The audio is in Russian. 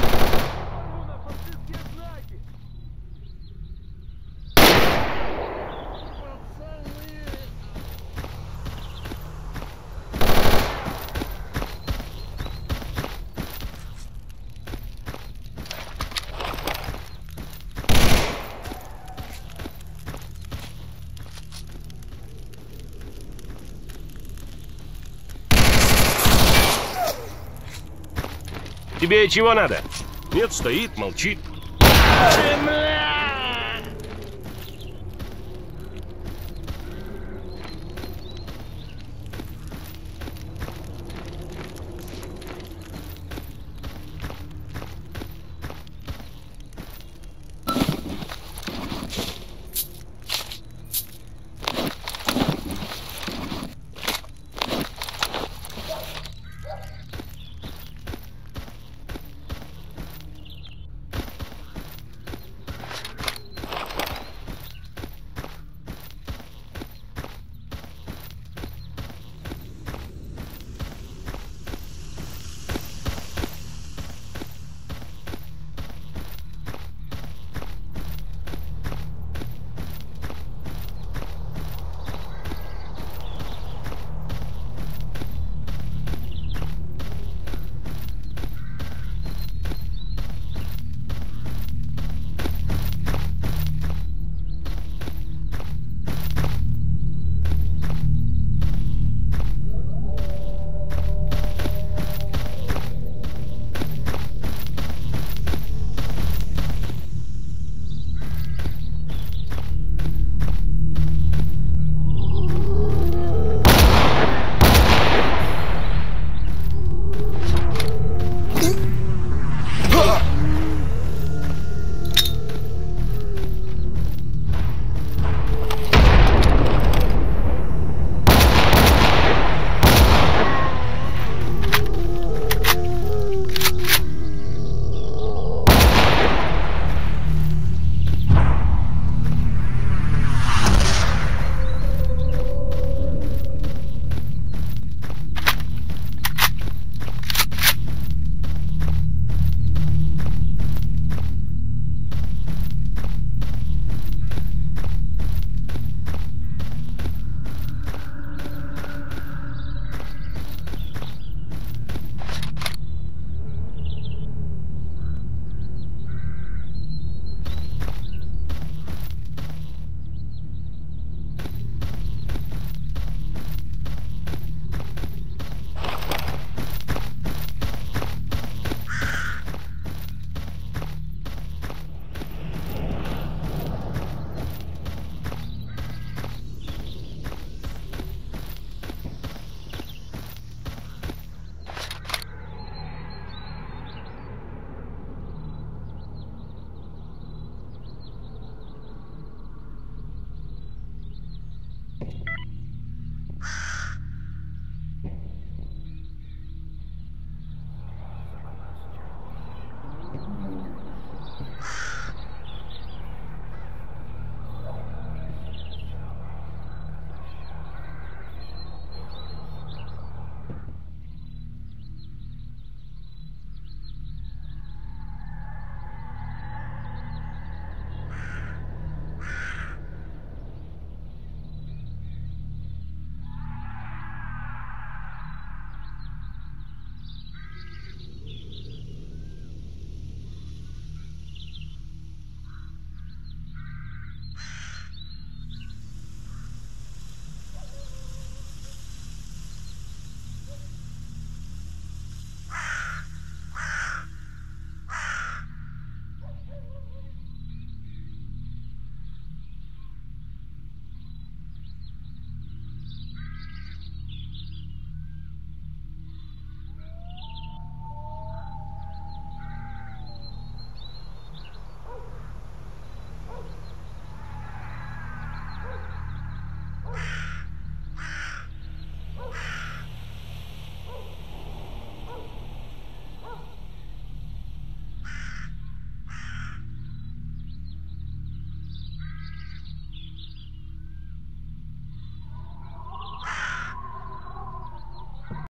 Patrona, faschystie Тебе чего надо? Нет, стоит, молчит. Земля!